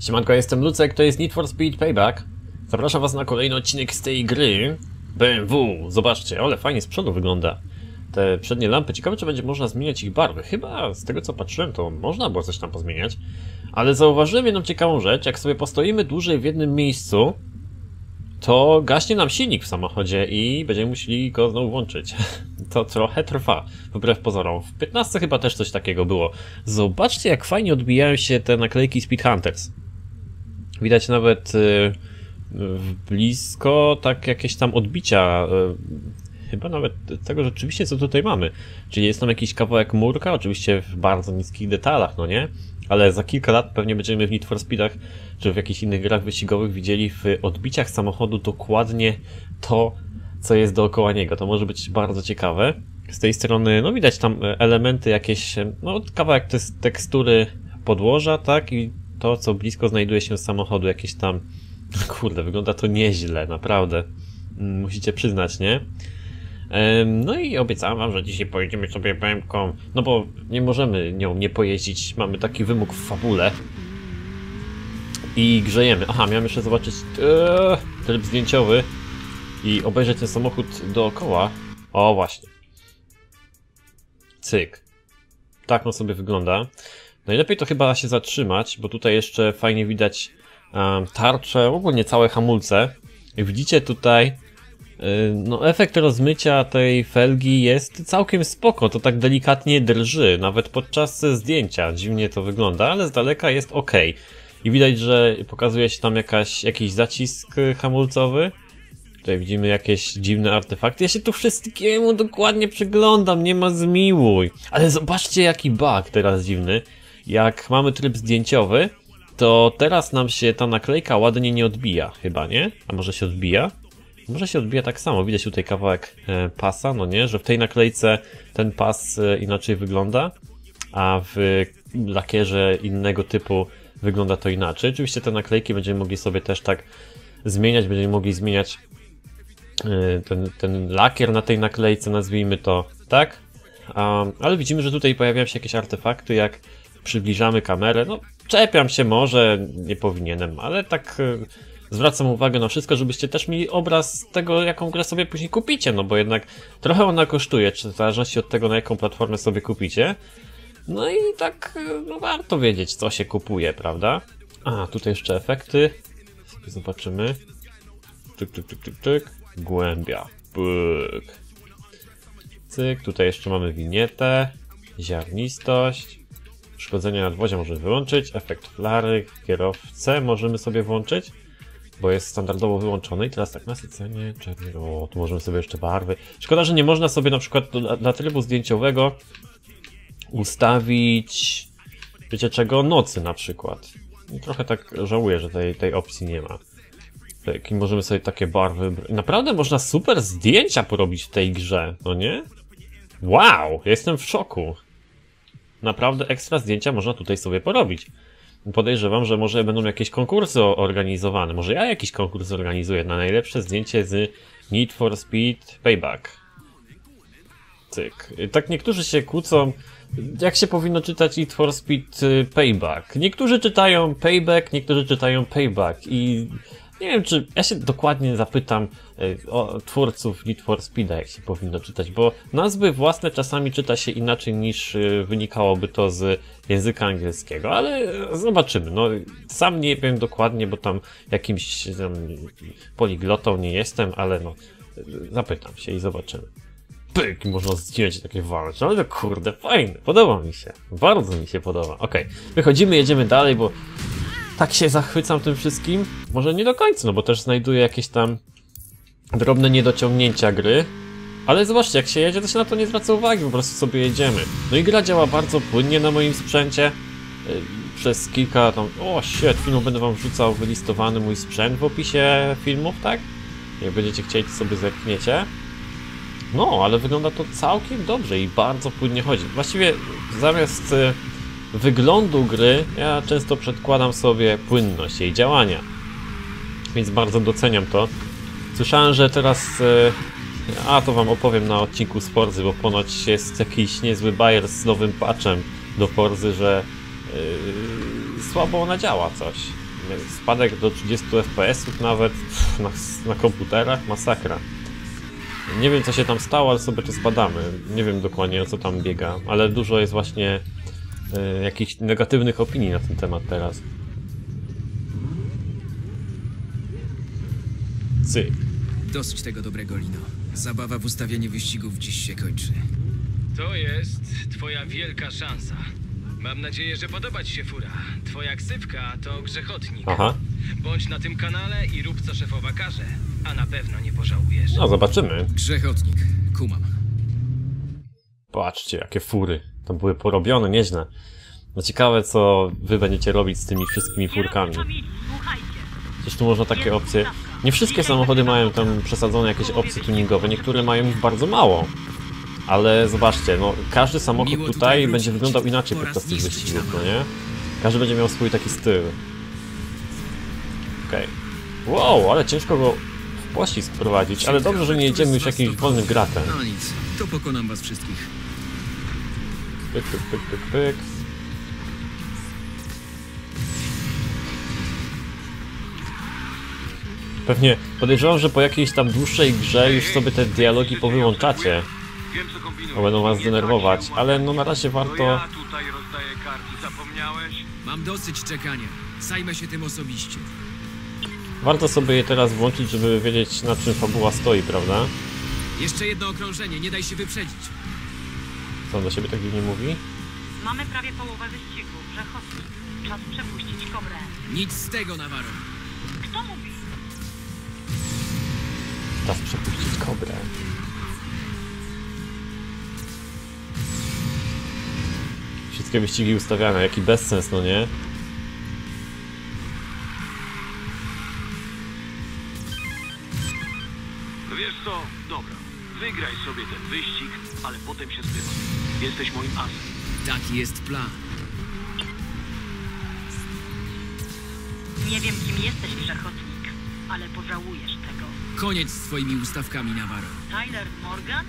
Siemanko, jestem Lucek, to jest Need for Speed Payback. Zapraszam was na kolejny odcinek z tej gry. BMW, zobaczcie, ale fajnie z przodu wygląda. Te przednie lampy, ciekawe czy będzie można zmieniać ich barwy. Chyba z tego co patrzyłem to można było coś tam pozmieniać. Ale zauważyłem jedną ciekawą rzecz, jak sobie postoimy dłużej w jednym miejscu, to gaśnie nam silnik w samochodzie i będziemy musieli go znowu włączyć. To trochę trwa, wbrew pozorom. W 15 chyba też coś takiego było. Zobaczcie jak fajnie odbijają się te naklejki Speed Hunters. Widać nawet y, blisko tak jakieś tam odbicia. y, Chyba nawet tego rzeczywiście co tutaj mamy. Czyli jest tam jakiś kawałek murka, oczywiście w bardzo niskich detalach, no nie? Ale za kilka lat pewnie będziemy w Need for Speedach, czy w jakichś innych grach wyścigowych widzieli w odbiciach samochodu dokładnie to, co jest dookoła niego. To może być bardzo ciekawe. Z tej strony, no widać tam e, elementy jakieś, e, no kawałek tekstury podłoża, tak? I to, co blisko znajduje się z samochodu, jakieś tam... Kurde, wygląda to nieźle, naprawdę. Mm, Musicie przyznać, nie? No i obiecałem wam, że dzisiaj pojedziemy sobie BMK, no bo nie możemy nią nie pojeździć, mamy taki wymóg w fabule. I grzejemy. Aha, miałem jeszcze zobaczyć ee, tryb zdjęciowy i obejrzeć ten samochód dookoła. O, właśnie. Cyk. Tak on sobie wygląda. Najlepiej to chyba się zatrzymać, bo tutaj jeszcze fajnie widać tarcze, ogólnie całe hamulce. Jak widzicie tutaj, y, no efekt rozmycia tej felgi jest całkiem spoko, to tak delikatnie drży, nawet podczas zdjęcia dziwnie to wygląda, ale z daleka jest ok. I widać, że pokazuje się tam jakaś, jakiś zacisk y, hamulcowy. Tutaj widzimy jakieś dziwne artefakty. Ja się tu wszystkiemu dokładnie przyglądam, nie ma zmiłuj. Ale zobaczcie jaki bug teraz dziwny. Jak mamy tryb zdjęciowy, to teraz nam się ta naklejka ładnie nie odbija, chyba, nie? A może się odbija? Może się odbija tak samo. Widać tutaj kawałek e, pasa, no nie? Że w tej naklejce ten pas e, inaczej wygląda, a w lakierze innego typu wygląda to inaczej. Oczywiście te naklejki będziemy mogli sobie też tak zmieniać, będziemy mogli zmieniać e, ten, ten lakier na tej naklejce, nazwijmy to tak. Um, ale widzimy, że tutaj pojawiają się jakieś artefakty, jak przybliżamy kamerę. No, czepiam się może, nie powinienem, ale tak e, zwracam uwagę na wszystko, żebyście też mieli obraz tego, jaką grę sobie później kupicie, no bo jednak trochę ona kosztuje, czy w zależności od tego, na jaką platformę sobie kupicie. No i tak, e, no warto wiedzieć, co się kupuje, prawda? A, tutaj jeszcze efekty. Sobie zobaczymy. Tyk, tyk, tyk, tyk, tyk. Głębia. Pyk. Cyk, tutaj jeszcze mamy winietę. Ziarnistość. Szkodzenie nadwozia możemy wyłączyć. Efekt flary, kierowcę możemy sobie włączyć. Bo jest standardowo wyłączony i teraz tak nasycenie, czerni, o, tu możemy sobie jeszcze barwy. Szkoda, że nie można sobie na przykład dla, dla trybu zdjęciowego ustawić, wiecie czego, nocy na przykład. I trochę tak żałuję, że tej, tej opcji nie ma. Tak, i możemy sobie takie barwy... Naprawdę można super zdjęcia porobić w tej grze, no nie? Wow, jestem w szoku. Naprawdę ekstra zdjęcia można tutaj sobie porobić. Podejrzewam, że może będą jakieś konkursy organizowane. Może ja jakiś konkurs organizuję na najlepsze zdjęcie z Need for Speed Payback. Cyk. Tak niektórzy się kłócą, jak się powinno czytać Need for Speed y, Payback. Niektórzy czytają Payback, niektórzy czytają Payback i nie wiem, czy ja się dokładnie zapytam y, o twórców Need for Speeda, jak się powinno czytać, bo nazwy własne czasami czyta się inaczej niż y, wynikałoby to z języka angielskiego, ale zobaczymy. No, sam nie wiem dokładnie, bo tam jakimś tam, poliglotą nie jestem, ale no, zapytam się i zobaczymy pyk, można zdjąć takie walcze, ale to kurde, fajne, podoba mi się, bardzo mi się podoba. Okej, wychodzimy, jedziemy dalej, bo tak się zachwycam tym wszystkim, może nie do końca, no bo też znajduję jakieś tam drobne niedociągnięcia gry, ale zobaczcie, jak się jedzie, to się na to nie zwraca uwagi, po prostu sobie jedziemy. No i gra działa bardzo płynnie na moim sprzęcie, Yy, przez kilka tam, o shit, filmów będę wam wrzucał wylistowany mój sprzęt w opisie filmów, tak? Jak będziecie chcieli, to sobie zerkniecie. No, ale wygląda to całkiem dobrze i bardzo płynnie chodzi. Właściwie zamiast e, wyglądu gry, ja często przedkładam sobie płynność jej działania. Więc bardzo doceniam to. Słyszałem, że teraz. e, A to wam opowiem na odcinku z Forzy, bo ponoć jest jakiś niezły bajer z nowym patchem do Forzy, że e, słabo ona działa coś. spadek do 30 fps nawet pff, na, na komputerach, masakra. Nie wiem co się tam stało, ale sobie to zbadamy. Nie wiem dokładnie o co tam biega, ale dużo jest właśnie y, jakichś negatywnych opinii na ten temat teraz. Cyk. Dosyć tego dobrego, Lino. Zabawa w ustawianie wyścigów dziś się kończy. To jest twoja wielka szansa. Mam nadzieję, że podoba ci się fura. Twoja ksywka to grzechotnik. Aha. Bądź na tym kanale i rób co szefowa każe, a na pewno nie pożałujesz. No zobaczymy. Grzechotnik. Kumam. Patrzcie, jakie fury. Tam były porobione, nieźle. No ciekawe, co wy będziecie robić z tymi wszystkimi furkami. Przecież tu można takie opcje... Nie wszystkie samochody mają tam przesadzone jakieś opcje tuningowe, niektóre mają ich bardzo mało. Ale zobaczcie, no każdy samochód tutaj będzie wyglądał inaczej podczas tych wyścigów, no szlak. nie? Każdy będzie miał swój taki styl. Okej. Wow, ale ciężko go w pościg prowadzić, ale dobrze, że nie jedziemy już jakimś wolnym gratem. No nic, to pokonam was wszystkich. Pyk, pyk, pyk, pyk, pyk. Pewnie podejrzewam, że po jakiejś tam dłuższej grze już sobie te dialogi powyłączacie, Wiem co kombinuję. bo będą was denerwować, ale no na razie To warto... ja tutaj rozdaję karty, zapomniałeś? Mam dosyć czekania. Zajmę się tym osobiście. Warto sobie je teraz włączyć, żeby wiedzieć na czym fabuła stoi, prawda? Jeszcze jedno okrążenie, nie daj się wyprzedzić. Co on do siebie tak dziwnie mówi? Mamy prawie połowę wyścigu. Grzechotnik. Czas przepuścić kobrę. Nic z tego, Navarro. Kto mówi? Czas przepuścić kobrę. Wszystkie wyścigi ustawiane, jaki bezsens, no nie? Potem się zbywaj. Jesteś moim asem. Taki jest plan. Nie wiem, kim jesteś, grzechotnik, ale pożałujesz tego. Koniec z twoimi ustawkami, Navarro. Tyler Morgan?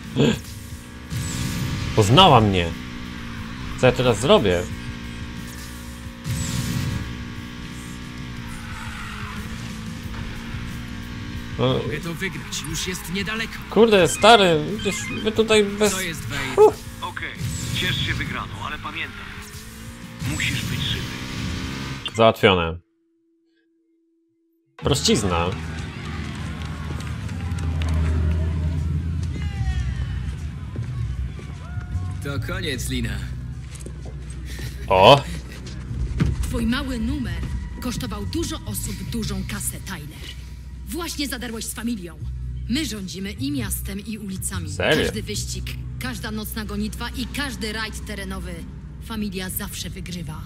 Poznała mnie! Co ja teraz zrobię? No, Mogę to wygrać, już jest niedaleko. kurde, stary, widzisz, my tutaj bez... Co jest? Okej, ciesz się wygraną, ale pamiętaj. Musisz być żywy. Załatwione. Prościzna. To koniec, Lina. O! Twój mały numer kosztował dużo osób dużą kasę, Tyler. Właśnie zadarłeś z familią. My rządzimy i miastem, i ulicami. Serio? Każdy wyścig, każda nocna gonitwa i każdy rajd terenowy. Familia zawsze wygrywa.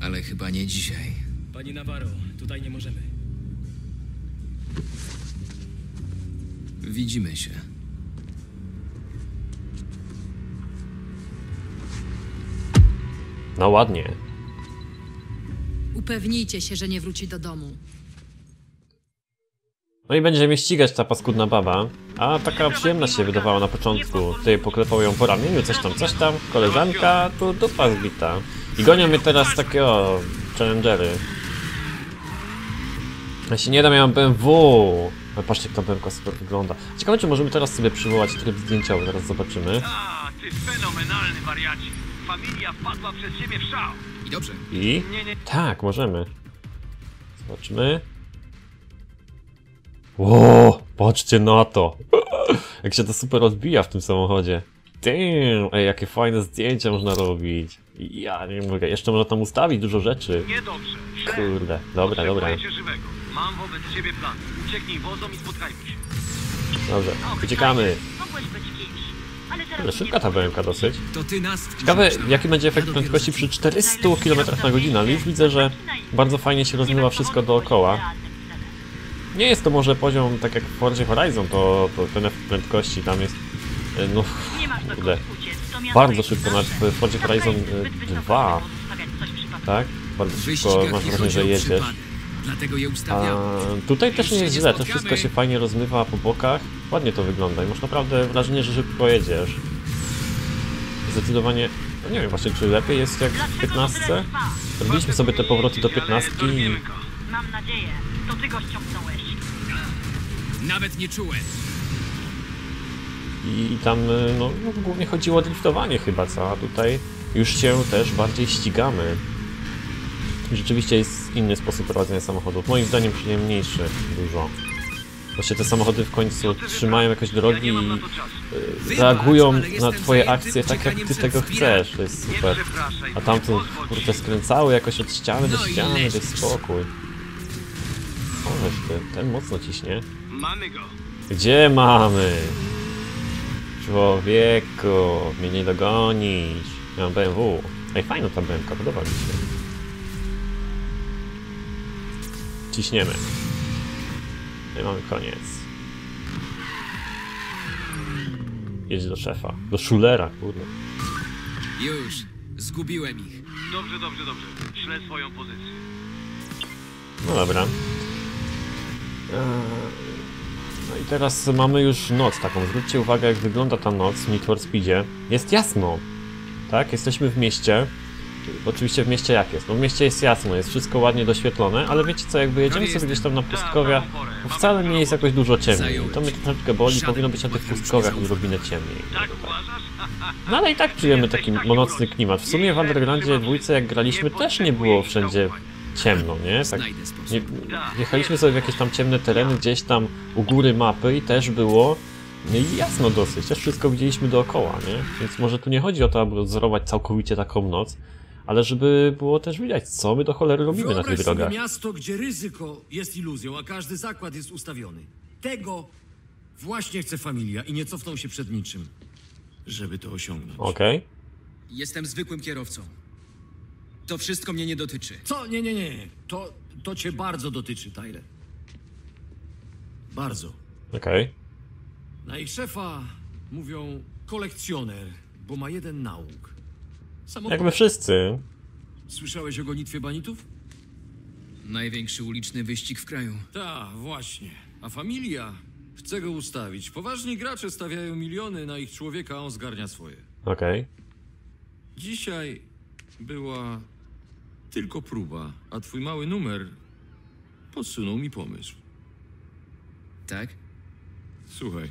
Ale chyba nie dzisiaj. Pani Navarro, tutaj nie możemy. Widzimy się. No ładnie. Upewnijcie się, że nie wróci do domu. No i będzie mnie ścigać ta paskudna baba. A taka przyjemna się wydawała na początku. Tutaj poklepał ją po ramieniu, coś tam, coś tam. Koleżanka, tu dupa zbita. I gonią mnie teraz takie o... Challengery. Ja się nie da, miałem BMW. Ale patrzcie, jak ta BMW super wygląda. Ciekawe, czy możemy teraz sobie przywołać tryb zdjęciowy, zaraz zobaczymy. A, ty fenomenalny wariacie. Familia wpadła przez ciebie w szał. I dobrze. I... Nie, nie, Tak, możemy. Zobaczmy. Ło, patrzcie na to. Jak się to super odbija w tym samochodzie. Damn, ej, jakie fajne zdjęcia można robić. Ja nie mogę, jeszcze można tam ustawić dużo rzeczy. niedobrze. Kurde, dobra, dobra. Mam wobec ciebie plan. Ucieknij wozom i spotkajmy się. Dobrze, uciekamy. Ale szybka ta BMK dosyć. Ciekawe, jaki będzie efekt prędkości przy zaczynam. 400 km na godzinę, ale już widzę, że bardzo fajnie się rozmywa wszystko dookoła. Nie jest to może poziom tak jak w Forzie Horizon, to, to ten prędkości tam jest, e, no Nie masz kurde, bardzo szybko, nawet w Forzie Horizon Zbyt e, wysoko, 2, żeby pozostawiać coś przypadkowo. tak? Bardzo szybko masz nie wrażenie, że jedziesz. przypadek. Dlatego je A, ustawiamy. tutaj też nie jest źle, to wszystko się fajnie rozmywa po bokach. Ładnie to wygląda i masz naprawdę wrażenie, że szybko jedziesz. Zdecydowanie No nie wiem właśnie, czy lepiej jest jak w Dlaczego 15? tyle trwa? Robiliśmy sobie te powroty do 15 i... Mam nadzieję. To ty go ściągnąłeś. Nawet nie czułem. I tam y, no, no, głównie chodziło o driftowanie chyba, co? A tutaj już się też bardziej ścigamy. Rzeczywiście jest inny sposób prowadzenia samochodów. Moim zdaniem przyjemniejszy dużo. Właśnie te samochody w końcu trzymają jakoś Ja drogi i to czasu. Wybacz, reagują na twoje akcje tak jak ty tego chcesz. To jest super. A ci. kurczę skręcały jakoś od ściany do No ściany, leżysz. daj spokój. Ależ ty, ten mocno ciśnie. Mamy go. Gdzie mamy? Człowieku, mnie nie dogonisz. Mam BMW. Ej, fajna ta BMW, podoba mi się. Ciśniemy. No i mamy koniec. Jedź do szefa. Do szulera, kurde. Już. Zgubiłem ich. Dobrze, dobrze, dobrze. Ślę swoją pozycję. No dobra. Eee, No i teraz mamy już noc taką. Zwróćcie uwagę, jak wygląda ta noc w Need for Speedzie. Jest jasno. Tak, jesteśmy w mieście. Oczywiście w mieście jak jest? No w mieście jest jasno, jest wszystko ładnie doświetlone, ale wiecie co, jakby jedziemy sobie gdzieś tam na pustkowia, to wcale nie jest jakoś dużo ciemniej. To mnie troszeczkę boli, powinno być na tych pustkowiach odrobinę ciemniej. Tak? No ale i tak czujemy taki monocny klimat. W sumie w Undergroundzie dwójce jak graliśmy też nie było wszędzie ciemno, nie? Tak nie, jechaliśmy sobie w jakieś tam ciemne tereny, gdzieś tam u góry mapy i też było no i jasno dosyć, też wszystko widzieliśmy dookoła, nie? Więc może tu nie chodzi o to, aby odzorować całkowicie taką noc, ale żeby było też widać, co my do cholery robimy na tych Wyobraź sobie drogach. miasto, gdzie ryzyko jest iluzją, a każdy zakład jest ustawiony. Tego właśnie chce familia i nie cofną się przed niczym, żeby to osiągnąć. Okej, Jestem zwykłym kierowcą. To wszystko mnie nie dotyczy. Co? Nie, nie, nie. To, to cię bardzo dotyczy, Tyler. Bardzo. okej. Na ich szefa mówią kolekcjoner, bo ma jeden nauk. Samochód. Jakby wszyscy. Słyszałeś o gonitwie banitów? Największy uliczny wyścig w kraju. Tak, właśnie. A familia chce go ustawić. Poważni gracze stawiają miliony na ich człowieka, a on zgarnia swoje. Okej. Dzisiaj była tylko próba, a twój mały numer podsunął mi pomysł. Tak? Słuchaj,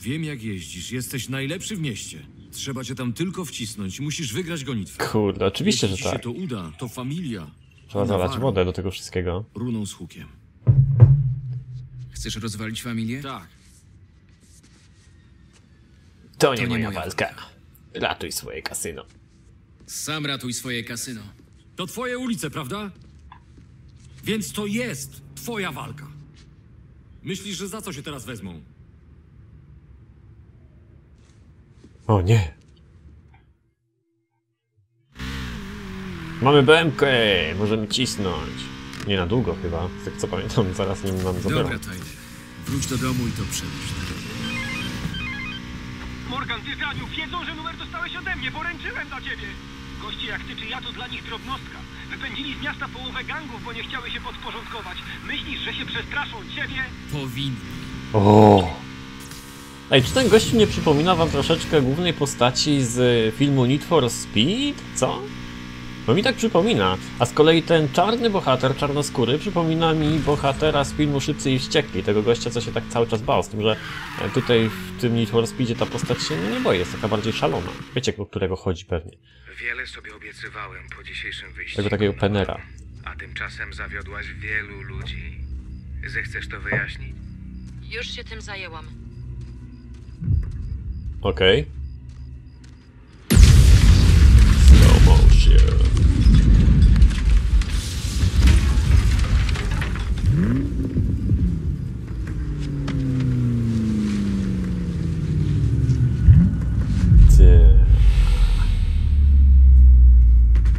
wiem jak jeździsz, jesteś najlepszy w mieście. Trzeba cię tam tylko wcisnąć musisz wygrać gonitwę. Kurde, oczywiście, Jeśli że ci się tak. to uda, to familia Trzeba zalać wodę do tego wszystkiego. runą z hukiem. Chcesz rozwalić familię? Tak, To nie moja walka. Ratuj swoje kasyno. Sam ratuj swoje kasyno. To twoje ulice, prawda? Więc to jest twoja walka. Myślisz, że za co się teraz wezmą? O nie. Mamy BMK, możemy cisnąć. Nie na długo chyba, z tego co pamiętam, zaraz nim nam zabiorą. Dobra, Tyler. Wróć do domu i to przemyśl. Morgan, ty Zaniu, wiedzą, że numer dostałeś ode mnie, bo ręczyłem dla ciebie. Goście jak ty czy ja to dla nich drobnostka. Wypędzili z miasta połowę gangów, bo nie chciały się podporządkować. Myślisz, że się przestraszą ciebie? Powinni. O. Ej, czy ten gościu nie przypomina wam troszeczkę głównej postaci z filmu Need for Speed? Co? Bo mi tak przypomina. A z kolei ten czarny bohater, czarnoskóry, przypomina mi bohatera z filmu Szybcy i Wściekli, tego gościa, co się tak cały czas bał. Z tym, że e, tutaj w tym Need for Speedzie ta postać się no, nie boi, jest taka bardziej szalona. Wiecie, o którego chodzi pewnie. Wiele sobie obiecywałem po dzisiejszym wyjściu. Tego takiego penera. A tymczasem zawiodłaś wielu ludzi. Zechcesz to wyjaśnić? Już się tym zajęłam. Okej. Slow motion. Ty.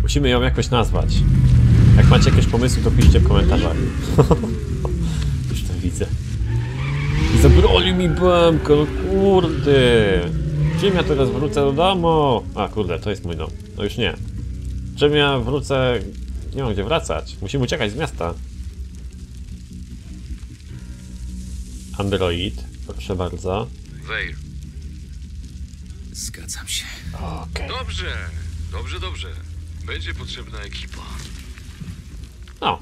Musimy ją jakoś nazwać. Jak macie jakieś pomysły, to piszcie w komentarzach. Już to widzę. I zabrali mi BMK, no kurde. Czym ja teraz wrócę do domu? A kurde, to jest mój dom. No już nie. Czym ja wrócę... Nie mam gdzie wracać. Musimy uciekać z miasta. Android, proszę bardzo. Weir. Zgadzam się. Okej. Dobrze. Dobrze, dobrze. Będzie potrzebna ekipa. No.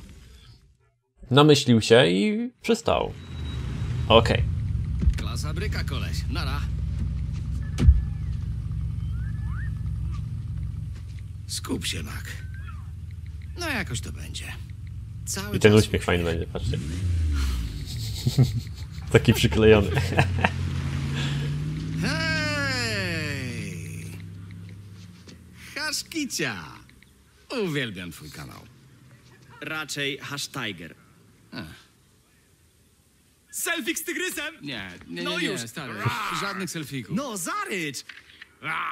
Namyślił się i przystał. Okej. Klasa bryka, koleś. Nara. Skup się, Mac. No jakoś to będzie. Cały I ten uśmiech fajny będzie, patrzcie. Taki przyklejony. Hej! Haszkicia! Uwielbiam twój kanał. Raczej Hashtiger. Selfie z tygrysem? Nie, nie, No nie, nie, już. stary. Żadnych selfików. No, zarycz! Ra.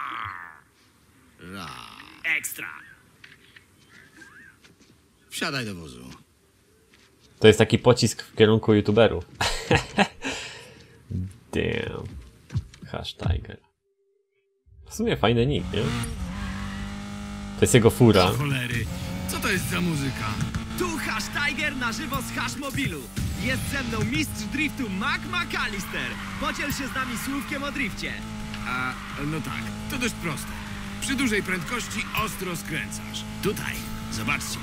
Ekstra! Wsiadaj do wozu. To jest taki pocisk w kierunku youtuberów. Damn. Hashtiger. W sumie fajny nick, nie? To jest jego fura. Cholery, co to jest za muzyka? Tu Hashtiger na żywo z Hashmobilu. Jest ze mną mistrz driftu Mac McAllister. Podziel się z nami słówkiem o drifcie. A, no tak, to dość proste. Przy dużej prędkości ostro skręcasz. Tutaj, zobaczcie.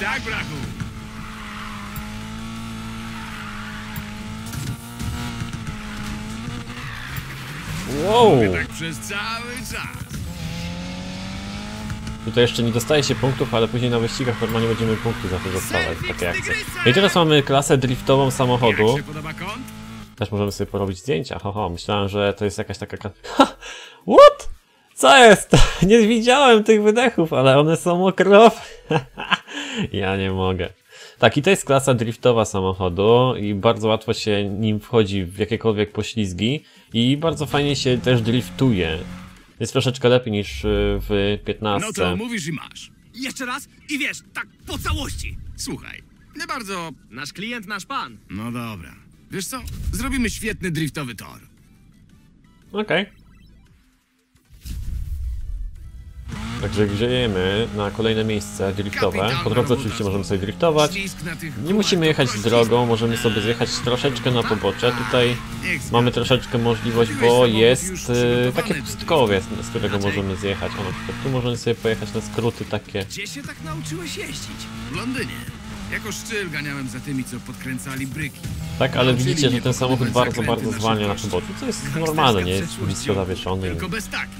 Tak, brachu. Wow! Tak przez cały czas. Tutaj jeszcze nie dostaje się punktów, ale później na wyścigach normalnie będziemy punkty za to dostawać, takie akcje. No i teraz mamy klasę driftową samochodu. Jak się podoba kąt? Też możemy sobie porobić zdjęcia. Ho, ho, myślałem, że to jest jakaś taka. Ha! What? Co jest? Nie widziałem tych wydechów, ale one są okropne. ja nie mogę. Tak, i to jest klasa driftowa samochodu i bardzo łatwo się nim wchodzi w jakiekolwiek poślizgi i bardzo fajnie się też driftuje. Jest troszeczkę lepiej niż y, w 15. No to mówisz i masz. Jeszcze raz i wiesz, tak po całości. Słuchaj, nie bardzo... Nasz klient, nasz pan. No dobra. Wiesz co? Zrobimy świetny driftowy tor. Okej. Także grzejemy na kolejne miejsce driftowe. Po drodze oczywiście możemy sobie driftować. Nie musimy jechać drogą, możemy sobie zjechać troszeczkę na pobocze. Tutaj mamy troszeczkę możliwość, bo jest e, takie pustkowie, z którego możemy zjechać. O, na przykład tu możemy sobie pojechać na skróty takie. Gdzie się tak nauczyłeś jeździć? W Londynie. Jako szczyl ganiałem za tymi, co podkręcali bryki. Tak, ale widzicie, że ten samochód bardzo, bardzo zwalnia na poboczu, co jest normalne, nie jest nisko zawieszony. Tylko bez taki.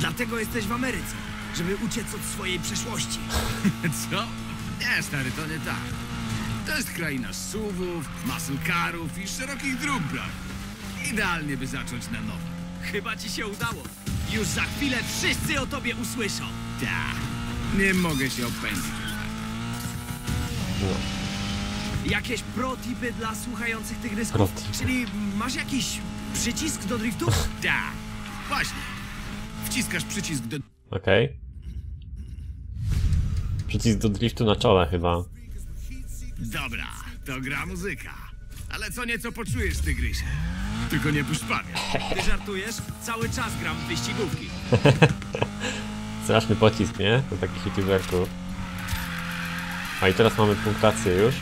Dlatego jesteś w Ameryce, żeby uciec od swojej przeszłości. Co? Nie, stary, to nie tak. To jest kraina suwów, muscle carów i szerokich dróg, brak. Idealnie, by zacząć na nowo. Chyba ci się udało. Już za chwilę wszyscy o tobie usłyszą. Tak. Nie mogę się opędzić. Jakieś pro-tipy dla słuchających tygrysków? Pro-tipy. Czyli masz jakiś przycisk do driftu? Tak. Właśnie. Wciskasz przycisk do... Okej. Przycisk do driftu na czole chyba. Dobra, to gra muzyka. Ale co nieco poczujesz, tygrysie. Tylko nie puść pamięć. Ty żartujesz? Cały czas gram w wyścigówki. Straszny pocisk, nie? Do takich youtuberków. A i teraz mamy punktację już.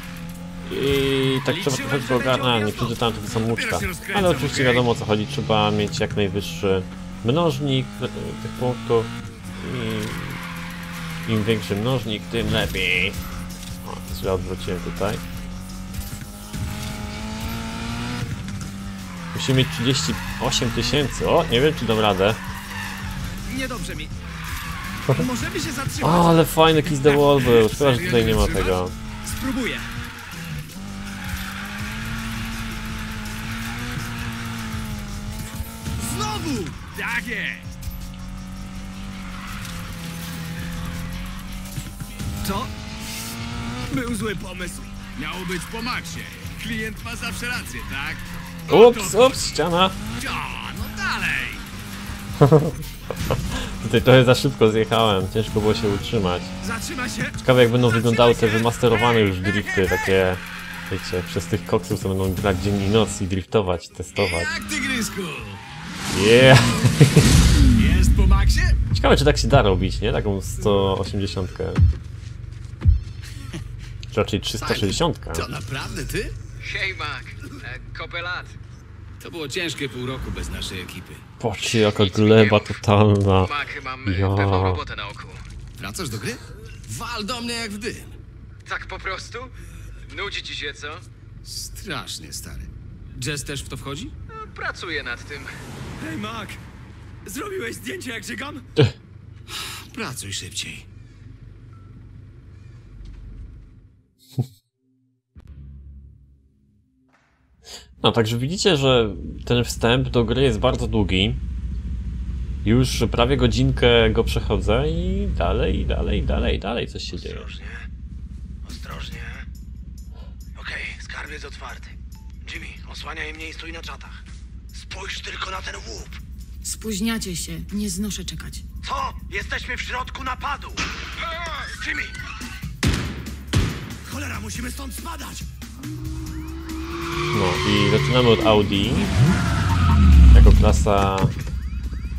I tak trzeba troszeczkę ogarnąć, nie przeczytałem tego samouczka. Ale oczywiście wiadomo o co chodzi, trzeba mieć jak najwyższy mnożnik tych punktów. I im większy mnożnik, tym lepiej. O, źle odwróciłem tutaj. Musimy mieć 38 tysięcy. O, nie wiem czy dam radę. Niedobrze mi. Możemy się zatrzymać. O, ale fajny Kiss the Wall był. Szkoda, że tutaj nie ma tego. Spróbuję. Znowu! Tak jest! To był zły pomysł. Miało być po maksie. Klient ma zawsze rację, tak? Ups, ups, ściana. Ja, no dalej! Tutaj trochę za szybko zjechałem, ciężko było się utrzymać. Ciekawe jak będą wyglądały te wymasterowane już drifty, takie, wiecie, przez tych koksów, co będą grać dzień i noc i driftować, testować. Yeah! Jest po maksie? Ciekawe czy tak się da robić, nie? Taką 180. Czy raczej 360. To naprawdę ty? Hej, Mac. kopę lat. To było ciężkie pół roku bez naszej ekipy. Patrzcie, jaka gleba totalna. Mac, mam Ja. pewną robotę na oku. Wracasz do gry? Wal do mnie jak w dym. Tak po prostu? Nudzi ci się, co? Strasznie stary. Jazz też w to wchodzi? No, pracuję nad tym. Hej, Mac! Zrobiłeś zdjęcie jak żygam? Pracuj szybciej. No, także widzicie, że ten wstęp do gry jest bardzo długi. Już prawie godzinkę go przechodzę i dalej, i dalej, i dalej, i dalej coś się dzieje. Ostrożnie. Ostrożnie. Okej, skarbiec otwarty. Jimmy, osłaniaj mnie i stój na czatach. Spójrz tylko na ten łup. Spóźniacie się. Nie znoszę czekać. Co? Jesteśmy w środku napadu. Jimmy! Cholera, musimy stąd spadać! No i zaczynamy od Audi. Jako klasa Dla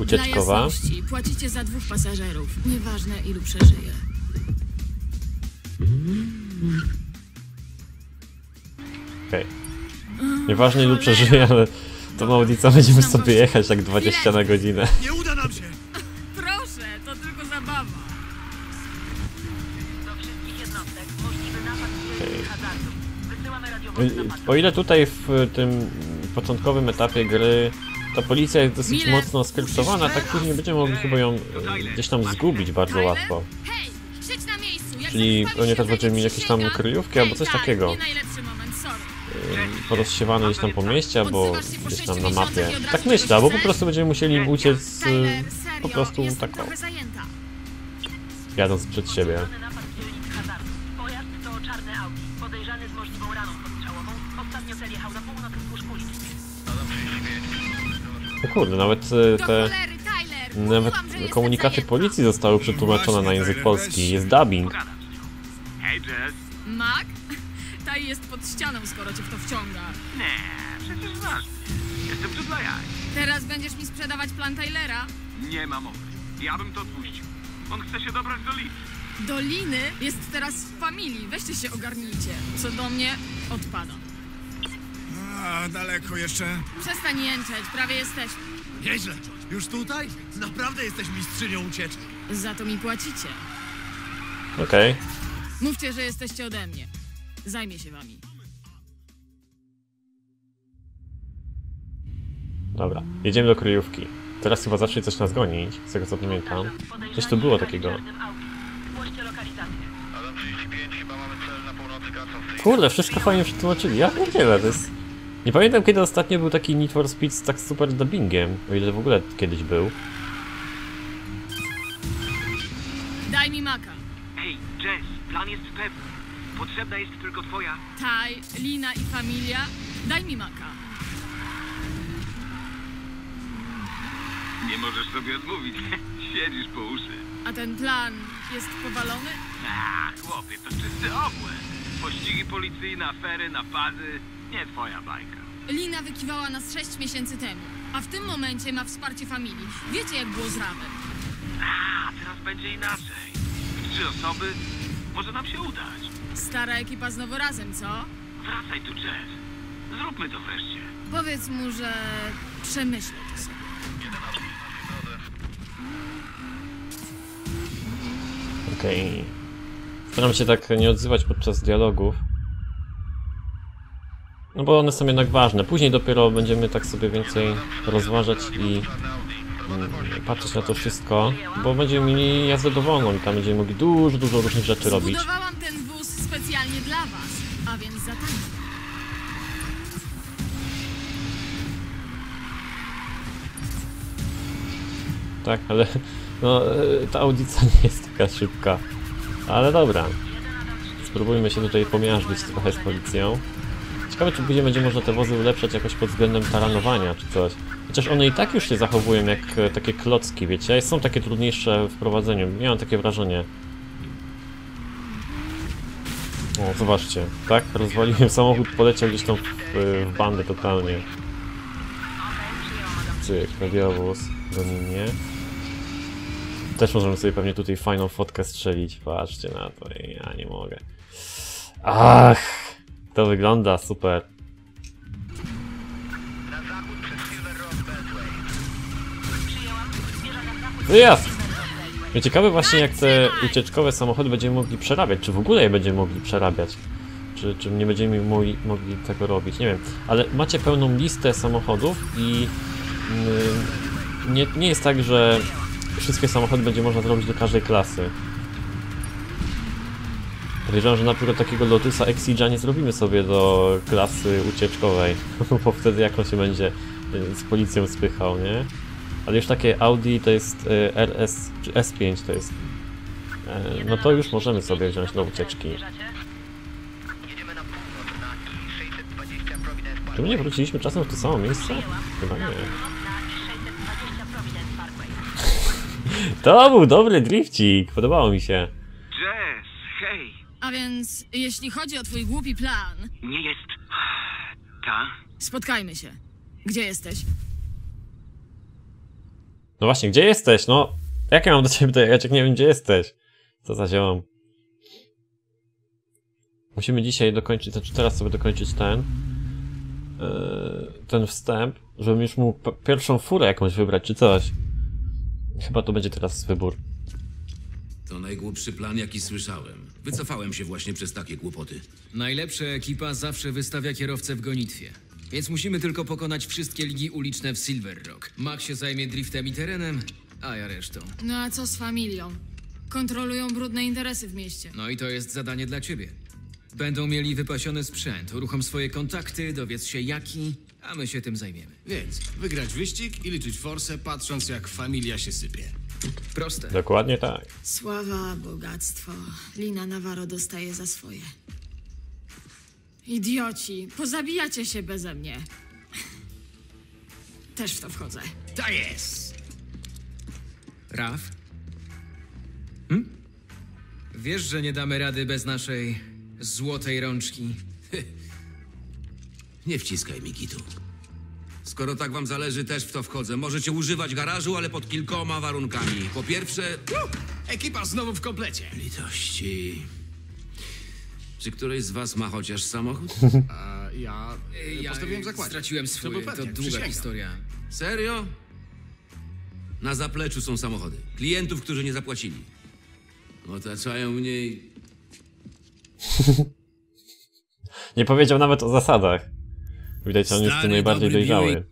ucieczkowa. jasności, płacicie za dwóch pasażerów. Nieważne, ilu przeżyje. Okej. Nieważne ilu przeżyje, ale tą Audi co będziemy sobie jechać jak 20 na godzinę. Nie uda nam się! O ile tutaj w tym początkowym etapie gry ta policja jest dosyć mocno skryptowana, tak później będziemy mogli chyba ją e, gdzieś tam zgubić bardzo łatwo. Czyli pewnie też będziemy mieli jakieś tam kryjówki albo coś tak, takiego. E, porozsiewane gdzieś tam po mieście, albo gdzieś tam na mapie. Tak myślę, albo po prostu będziemy musieli uciec po prostu tak o, trochę zajęta. jadąc przed siebie. No kurde, nawet e, Do te nawet komunikaty policji zostały przetłumaczone na język polski. Jest dubbing. Hej, Jess. Mac? Taj jest pod ścianą, skoro cię w to wciąga. Nie, przecież mnie. Jestem tu dla jaj. Teraz będziesz mi sprzedawać plan Tylera? Nie ma mowy. Ja bym to odpuścił. On chce się dobrać do Liz. Doliny jest teraz w familii. Weźcie się ogarnijcie. Co do mnie, odpada. A, daleko jeszcze? Przestań jęczeć, prawie jesteśmy. Nieźle. Już tutaj? Naprawdę jesteś mistrzynią ucieczki. Za to mi płacicie. Okej. Mówcie, że jesteście ode mnie. Zajmie się wami. Dobra, jedziemy do kryjówki. Teraz chyba zacznie coś nas gonić, z tego co pamiętam. Coś tu było takiego. Kurde, wszystko fajnie przetłumaczyli. Ja pierdzielę, to jest... Nie pamiętam kiedy ostatnio był taki Need for Speed z tak super dubbingiem, o ile w ogóle kiedyś był. Daj mi maka. Hej, Jess, plan jest pewny. Potrzebna jest tylko twoja... Taj, Lina i familia. Daj mi maka. Nie możesz sobie odmówić. Siedzisz po uszy. A ten plan jest powalony? A, chłopie, to czysty obłęd. Pościgi policyjne, afery, napady. Nie twoja bajka. Lina wykiwała nas 6 miesięcy temu, a w tym momencie ma wsparcie familii. Wiecie, jak było z Ramem. A, teraz będzie inaczej. Trzy osoby. Może nam się udać. Stara ekipa znowu razem, co? Wracaj tu, Jess. Zróbmy to wreszcie. Powiedz mu, że przemyślę to sobie. Okej. Staram się tak nie odzywać podczas dialogów. No bo one są jednak ważne. Później dopiero będziemy tak sobie więcej rozważać i mm, patrzeć na to wszystko, bo będziemy mieli jazdę dowolną i tam będziemy mogli dużo, dużo różnych rzeczy robić. Zbudowałam ten wóz specjalnie dla was, a więc. Tak, ale no, e, ta audycja nie jest taka szybka. Ale dobra. Spróbujmy się tutaj pomiażdżyć trochę z policją. Ciekawe, czy później będzie można te wozy ulepszać jakoś pod względem taranowania czy coś. Chociaż one i tak już się zachowują jak e, takie klocki, wiecie? Są takie trudniejsze w prowadzeniu. Miałem takie wrażenie. O, zobaczcie. Tak? Rozwaliłem samochód, poleciał gdzieś tam w, w bandę totalnie. Cyk, radiowóz, goni mnie. Też możemy sobie pewnie tutaj fajną fotkę strzelić. Patrzcie na to, ja nie mogę. Ach, to wygląda super. No jest! No ciekawe właśnie jak te ucieczkowe samochody będziemy mogli przerabiać, czy w ogóle je będziemy mogli przerabiać. Czy, czy nie będziemy mogli, mogli tego robić, nie wiem. Ale macie pełną listę samochodów i yy, nie, nie jest tak, że wszystkie samochody będzie można zrobić do każdej klasy. Podejrzewam, że na przykład takiego Lotusa Exige'a nie zrobimy sobie do klasy ucieczkowej, bo wtedy jak on się będzie y, z policją spychał, nie? Ale już takie Audi to jest y, RS czy S5 to jest. e, No to już możemy sobie wziąć do ucieczki. Czy my nie wróciliśmy czasem w to samo miejsce? Chyba nie. To był dobry drifcik, podobało mi się. Jess, hej. A więc, jeśli chodzi o twój głupi plan, Nie jest... Ta? spotkajmy się. Gdzie jesteś? No właśnie, gdzie jesteś? No, jak ja mam do ciebie dojechać, jak nie wiem, gdzie jesteś? Co za ziom. Musimy dzisiaj dokończyć, znaczy teraz sobie dokończyć ten yy, ten wstęp, żebym już mógł p- pierwszą furę jakąś wybrać, czy coś. Chyba to będzie teraz wybór. To najgłupszy plan, jaki słyszałem. Wycofałem się właśnie przez takie kłopoty. Najlepsza ekipa zawsze wystawia kierowcę w gonitwie. Więc musimy tylko pokonać wszystkie ligi uliczne w Silver Rock. Max się zajmie driftem i terenem, a ja resztą. No a co z familią? Kontrolują brudne interesy w mieście. No i to jest zadanie dla ciebie. Będą mieli wypasiony sprzęt, uruchom swoje kontakty, dowiedz się jaki, a my się tym zajmiemy. Więc wygrać wyścig i liczyć forsę, patrząc jak familia się sypie. Proste. Dokładnie tak. Sława, bogactwo. Lina Navarro dostaje za swoje. Idioci, pozabijacie się beze mnie. Też w to wchodzę. Ta jest! Raf? Hm? Wiesz, że nie damy rady bez naszej złotej rączki. Nie wciskaj mi kitu. Skoro tak wam zależy, też w to wchodzę. Możecie używać garażu, ale pod kilkoma warunkami. Po pierwsze... Ekipa znowu w komplecie. Litości. Czy któryś z was ma chociaż samochód? A ja Ja postawiłem w zakładzie. straciłem To swój, to, pewniak, długa przysięgam. historia. Serio? Na zapleczu są samochody. Klientów, którzy nie zapłacili. Otaczają mnie i... Nie powiedział nawet o zasadach. Widać, że on jest tu najbardziej dojrzały.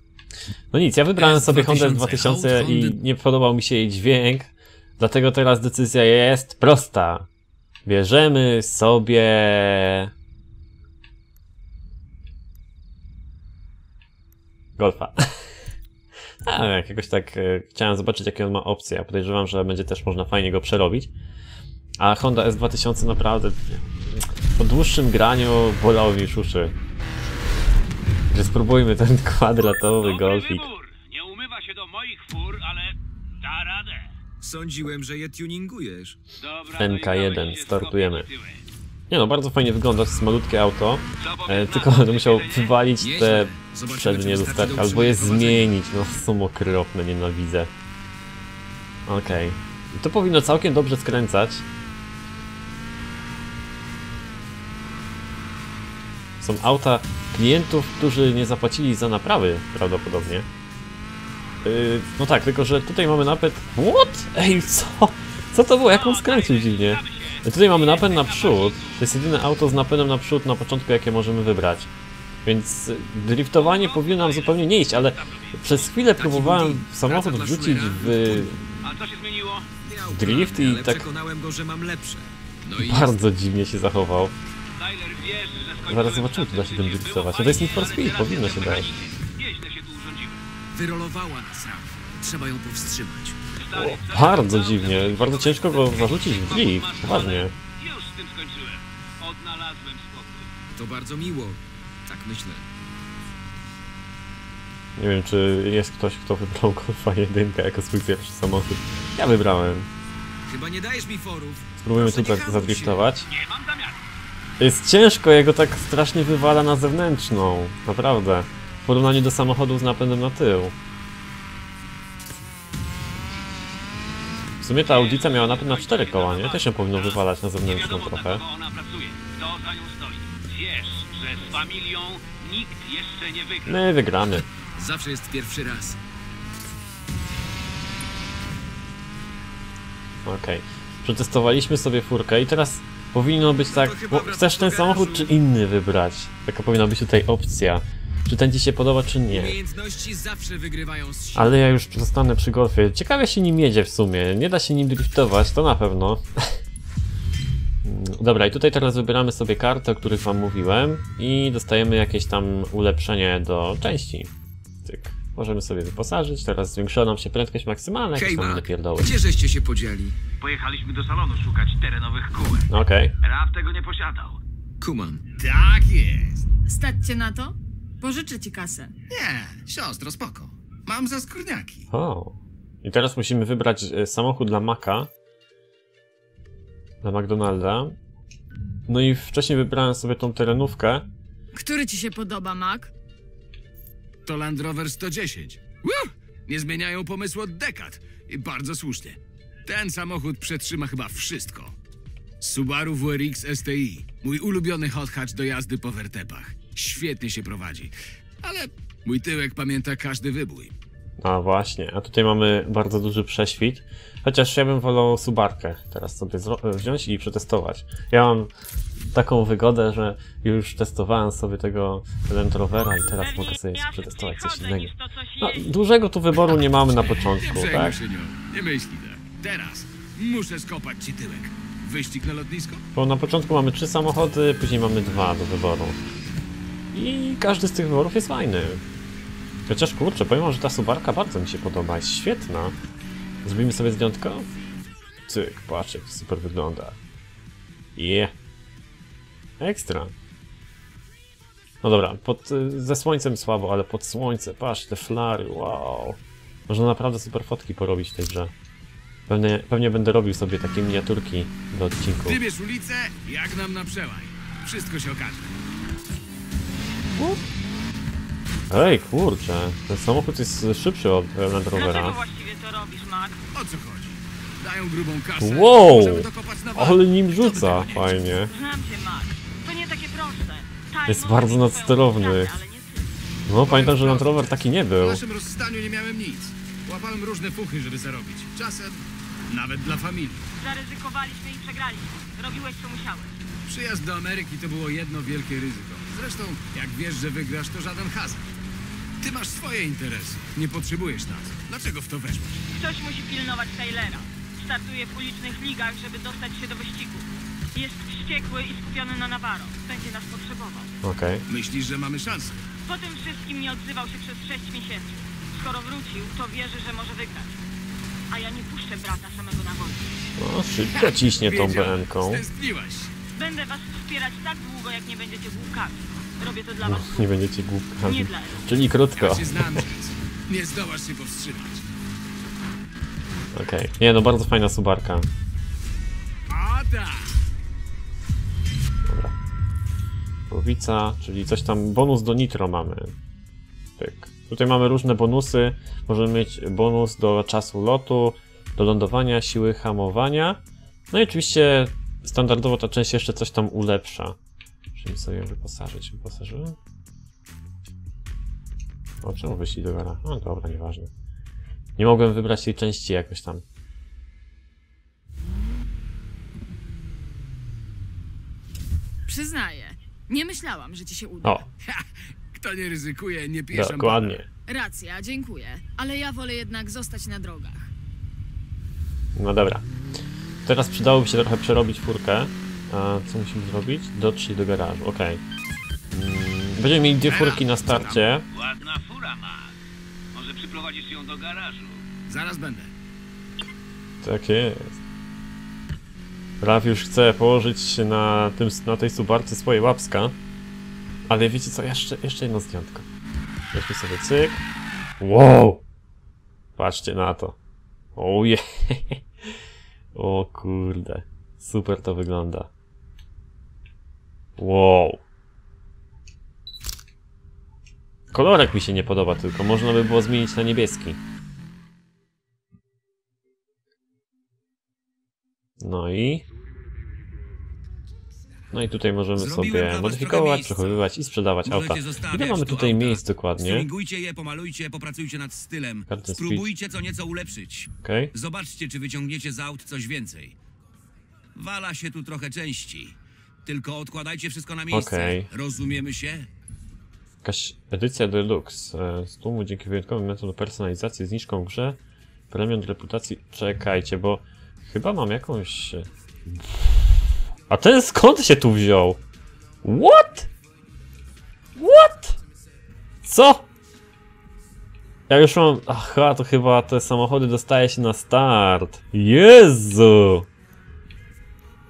No nic, ja wybrałem sobie S2000, 2000 i nie podobał mi się jej dźwięk, dlatego teraz decyzja jest prosta. Bierzemy sobie... Golfa. A, jakiegoś tak e, chciałem zobaczyć, jakie on ma opcje. Ja podejrzewam, że będzie też można fajnie go przerobić. A Honda S2000 naprawdę po dłuższym graniu bolało mi już uszy. Że spróbujmy ten kwadratowy golfik. Nie umywa się do moich fur, ale da radę. Sądziłem, że je tuningujesz. Dobra, NK1, startujemy. Nie no, bardzo fajnie wygląda, to jest malutkie auto. E, tylko będę musiał wywalić te przednie lusterka, albo je zmienić. No, są okropne, nienawidzę. Okej. I To powinno całkiem dobrze skręcać. Są auta klientów, którzy nie zapłacili za naprawy, prawdopodobnie. Yy, no tak, tylko że tutaj mamy napęd... What? Ej, co? Co to było? Jak on skręcił dziwnie? Tutaj mamy napęd na przód. To jest jedyne auto z napędem na przód na początku, jakie możemy wybrać. Więc y, driftowanie powinno nam zupełnie nie iść, ale przez chwilę próbowałem samochód wrzucić w drift i tak. No bardzo dziwnie się zachował. Zaraz zobaczymy, czy da się tym. No to jest Need for Speed, powinno się dać. Nieźle się tu urządziłem. Wyrolowała nas Raf. Trzeba ją powstrzymać. O, bardzo dziwnie, bardzo ciężko go zarzucić w drift, poważnie. Już z tym skończyłem. Odnalazłem spokój. To bardzo miło. Tak myślę. Nie wiem, czy jest ktoś, kto wybrał Golfa 1 jako swój pierwszy samochód. Ja wybrałem. Chyba nie dajesz mi forów. Spróbujemy tutaj zadriftować. Nie mam zamiaru. Jest ciężko, jego tak strasznie wywala na zewnętrzną. Naprawdę. W porównaniu do samochodów z napędem na tył. W sumie ta audica miała napęd na 4 koła, nie? Też się powinno wywalać na zewnętrzną trochę. My wygramy. zawsze jest pierwszy raz. Okej. Przetestowaliśmy sobie furkę i teraz powinno być tak, bo chcesz ten samochód czy inny wybrać? Taka powinna być tutaj opcja. Czy ten ci się podoba, czy nie. Ale ja już zostanę przy golfie. Ciekawie się nim jedzie w sumie. Nie da się nim driftować, to na pewno. Dobra, i tutaj teraz wybieramy sobie karty, o których wam mówiłem i dostajemy jakieś tam ulepszenie do części. Możemy sobie wyposażyć, teraz zwiększyła nam się prędkość maksymalna, jakieś Hej, tam Mac, inne pierdoły. gdzie żeście się podzieli? Pojechaliśmy do salonu szukać terenowych kółek. Okej. Raf tego nie posiadał. Kumam. Tak jest. Stać cię na to? Pożyczę ci kasę. Nie, siostro, spoko. Mam za skórniaki. O. I teraz musimy wybrać e, samochód dla Maka. Dla McDonalda. No i wcześniej wybrałem sobie tą terenówkę. Który ci się podoba, Mac? To Land Rover 110. Woo! Nie zmieniają pomysłu od dekad. I bardzo słusznie. Ten samochód przetrzyma chyba wszystko. Subaru WRX STI. Mój ulubiony hot hatch do jazdy po wertepach. Świetnie się prowadzi. Ale mój tyłek pamięta każdy wybój. A właśnie, a tutaj mamy bardzo duży prześwit. Chociaż ja bym wolał Subarkę teraz sobie wziąć i przetestować. Ja mam taką wygodę, że już testowałem sobie tego Land Rovera i teraz mogę sobie przetestować coś innego. No, dużego tu wyboru nie mamy na początku, tak? Nie myśli tak. Teraz muszę skopać ci tyłek. Wyścig na lotnisko? Bo na początku mamy trzy samochody, później mamy dwa do wyboru. I każdy z tych wyborów jest fajny. Chociaż kurczę, powiem wam, że ta Subarka bardzo mi się podoba, jest świetna. Zrobimy sobie zdjątko? Cyk, patrz jak super wygląda. Je. Ekstra. No dobra, pod, y, ze słońcem słabo, ale pod słońce, patrz, te flary, wow. Można naprawdę super fotki porobić w tej grze. Pewnie, pewnie będę robił sobie takie miniaturki do odcinku. Wybierz ulicę, jak nam na przełaj. Wszystko się okaże. Ej, kurczę, ten samochód jest szybszy od Land Rovera. właściwie to robisz, Mac? O co chodzi? Dają grubą kasę. Wow! Możemy dokopać na Ale nim rzuca, fajnie. Znam cię, Mac. To nie takie proste. Time Jest bardzo mieć nadsterowny. swoją stratę, ale nie ty. No, pamiętam, że Land Rover taki nie był. naszym rozstaniu nie miałem nic. Łapałem różne fuchy, żeby zarobić. Czasem nawet dla familii. Zaryzykowaliśmy i przegraliśmy. Robiłeś, co musiałeś. Przyjazd do Ameryki to było jedno wielkie ryzyko. Zresztą, jak wiesz, że wygrasz, to żaden hazard. Ty masz swoje interesy. Nie potrzebujesz nas. Dlaczego w to weszłeś? Ktoś musi pilnować Taylora. Startuje w ulicznych ligach, żeby dostać się do wyścigu. Jest wściekły i skupiony na Navarro. Będzie nas potrzebował. Okej. Myślisz, że mamy szansę? Po tym wszystkim nie odzywał się przez 6 miesięcy. Skoro wrócił, to wierzy, że może wygrać. A ja nie puszczę brata samego na wolę. No, szybko ciśnie tą Wiedziałem. BM-ką. Stęskniłaś. Będę was wspierać tak długo, jak nie będziecie głupkami. Robię to dla No, was. nie będziecie głupkami. Dla. Czyli krótko. Ja się znam, Jess. Nie zdołasz się powstrzymać. Okej. Nie, no bardzo fajna subarka. Dobra. Głowica, czyli coś tam, bonus do nitro mamy. Pyk. Tutaj mamy różne bonusy. Możemy mieć bonus do czasu lotu, do lądowania, siły hamowania. No i oczywiście standardowo ta część jeszcze coś tam ulepsza. Musimy sobie wyposażyć. Wyposażyłem? O, czemu wyszli do gara? No dobra, nieważne. Nie mogłem wybrać tej części jakoś tam. Przyznaję. Nie myślałam, że ci się uda. O, Kto nie ryzykuje, nie pije dokładnie. Racja, dziękuję. Ale ja wolę jednak zostać na drogach. No dobra. Teraz przydałoby się trochę przerobić furkę. A co musimy zrobić? Dotrzeć do garażu, okej. Mm, Będziemy mieli dwie furki na starcie. Ładna fura ma. Może przyprowadzisz ją do garażu. Zaraz będę. Tak jest. Raf już chce położyć się na, tym, na tej subarce swoje łapska. Ale wiecie co, jeszcze, jeszcze jedno zdjątko. Weźmy sobie cyk. Wow! Patrzcie na to. Oje. O kurde. Super to wygląda. Wow. Kolorek mi się nie podoba tylko. Można by było zmienić na niebieski. No i... No i tutaj możemy Zrobiłem sobie modyfikować, przechowywać i sprzedawać Możecie auta. Ile mamy tu tutaj auta. miejsc dokładnie? Stylingujcie je, pomalujcie, popracujcie nad stylem. Spróbujcie co nieco ulepszyć. Okej. Zobaczcie, czy wyciągniecie z aut coś więcej. Wala się tu trochę części. Tylko odkładajcie wszystko na miejsce. Okej. Rozumiemy się? Jakaś edycja deluxe. E, Z tłumu dzięki wyjątkowym metodom personalizacji, zniżką w grze, premią do reputacji. Czekajcie, bo chyba mam jakąś... e, A ten skąd się tu wziął? What? What? Co? Ja już mam... Aha, to chyba te samochody dostaje się na start. Jezu!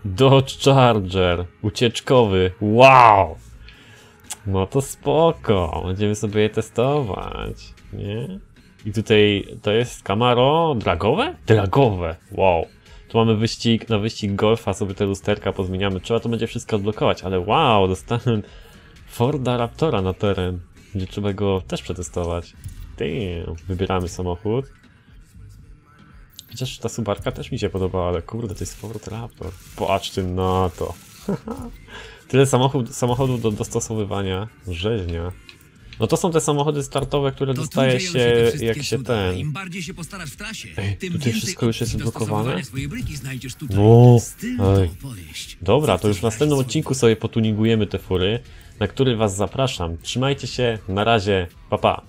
Dodge Charger. Ucieczkowy. Wow! No to spoko, będziemy sobie je testować, nie? I tutaj to jest Camaro dragowe? Dragowe, wow. Tu mamy wyścig, na wyścig golfa sobie te lusterka pozmieniamy, trzeba to będzie wszystko odblokować, ale wow, dostałem Forda Raptora na teren, gdzie trzeba go też przetestować. Damn, wybieramy samochód. Chociaż ta Subarka też mi się podobała, ale kurde, to jest Ford Raptor. Patrzcie na to. Tyle samochód, samochodów do dostosowywania. Rzeźnia. No to są te samochody startowe, które To dostaje się wszystkie jak się cuda. ten. Im bardziej się postarasz w trasie, Ej, tym tutaj wszystko już jest odblokowane? No, ej. Dobra, to już w następnym odcinku sobie potuningujemy te fury, na który was zapraszam. Trzymajcie się, na razie, pa pa.